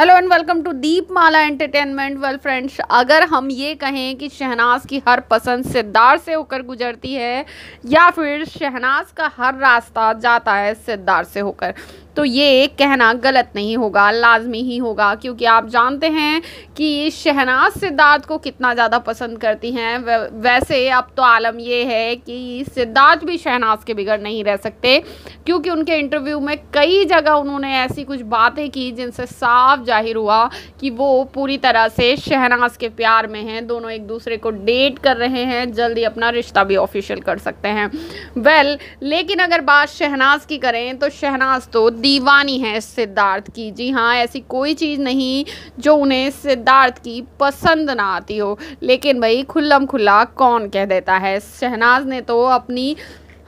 Hello and welcome to Deep Mala entertainment well friends अगर हम ये कहें कि शहनाज की हर पसंद सिद्धार्थ से होकर गुजरती है, या फिर शहनाज का हर रास्ता जाता है सिद्धार्थ से होकर तो ये कहना गलत नहीं होगा, लाजमी ही होगा, क्योंकि आप जानते हैं कि शहनाज सिद्धार्थ को कितना ज़्यादा पसंद करती हैं। वैसे अब तो आलम ये है कि सिद्धार्थ भी शहनाज के बिगड़ नहीं रह सकते, क्योंकि उनके इंटरव्यू में कई जगह उन्होंने ऐसी कुछ बातें की जिनसे साफ़ ज़ाहिर हुआ कि वो पूरी तरह से शहनाज के प्यार में हैं। दोनों एक दूसरे को डेट कर रहे हैं, जल्दी अपना रिश्ता भी ऑफिशियल कर सकते हैं। वेल, लेकिन अगर बात शहनाज की करें तो शहनाज तो दीवानी है सिद्धार्थ की। जी हाँ ऐसी कोई चीज़ नहीं जो उन्हें सिद्धार्थ की पसंद ना आती हो। लेकिन भाई, खुल्लम खुल्ला कौन कह देता है? शहनाज ने तो अपनी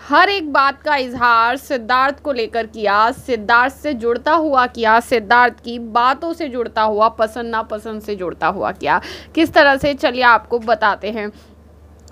हर एक बात का इजहार सिद्धार्थ को लेकर किया। सिद्धार्थ से जुड़ता हुआ किया, सिद्धार्थ की बातों से जुड़ता हुआ, पसंद नापसंद से जुड़ता हुआ किया। किस तरह से? चलिए आपको बताते हैं।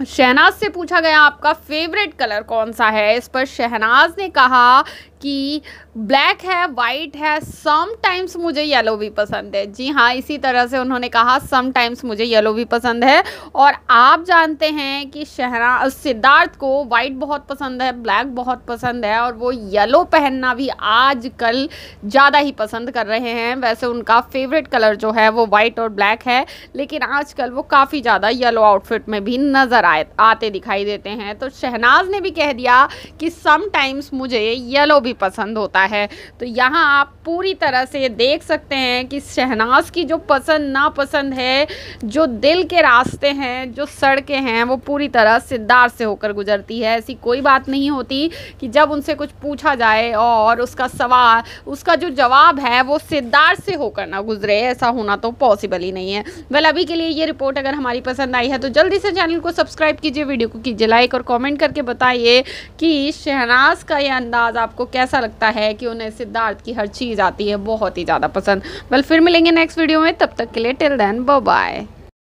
शहनाज से पूछा गया आपका फेवरेट कलर कौन सा है? इस पर शहनाज ने कहा कि ब्लैक है वाइट है समटाइम्स मुझे येलो भी पसंद है। जी हाँ इसी तरह से उन्होंने कहा समटाइम्स मुझे येलो भी पसंद है। और आप जानते हैं कि शहरा, सिद्धार्थ को वाइट बहुत पसंद है ब्लैक बहुत पसंद है, और वो येलो पहनना भी आजकल ज़्यादा ही पसंद कर रहे हैं। वैसे उनका फेवरेट कलर जो है, वो वाइट और ब्लैक है, लेकिन आजकल वो काफ़ी ज़्यादा येलो आउटफिट में भी नज़र आए, आते दिखाई देते हैं। तो शहनाज ने भी कह दिया कि समटाइम्स मुझे येलो भी भी पसंद होता है। तो यहाँ आप पूरी तरह से देख सकते हैं कि शहनाज की जो पसंद, नापसंद है, जो दिल के रास्ते हैं, जो सड़कें हैं, वो पूरी तरह सिद्धार्थ से होकर गुजरती है। ऐसी कोई बात नहीं होती कि जब उनसे कुछ पूछा जाए और उसका सवाल, उसका जो जवाब है, वो सिद्धार्थ से होकर ना गुजरे। ऐसा होना तो पॉसिबल ही नहीं है। वेल अभी के लिए ये रिपोर्ट अगर हमारी पसंद आई है तो जल्दी से चैनल को सब्सक्राइब कीजिए वीडियो को कीजिए लाइक और कॉमेंट करके बताइए कि शहनाज का ये अंदाज़ आपको कैसा लगता है कि उन्हें सिद्धार्थ की हर चीज़ आती है बहुत ही ज़्यादा पसंद। वेल फिर मिलेंगे नेक्स्ट वीडियो में, तब तक के लिए टिल देन बाय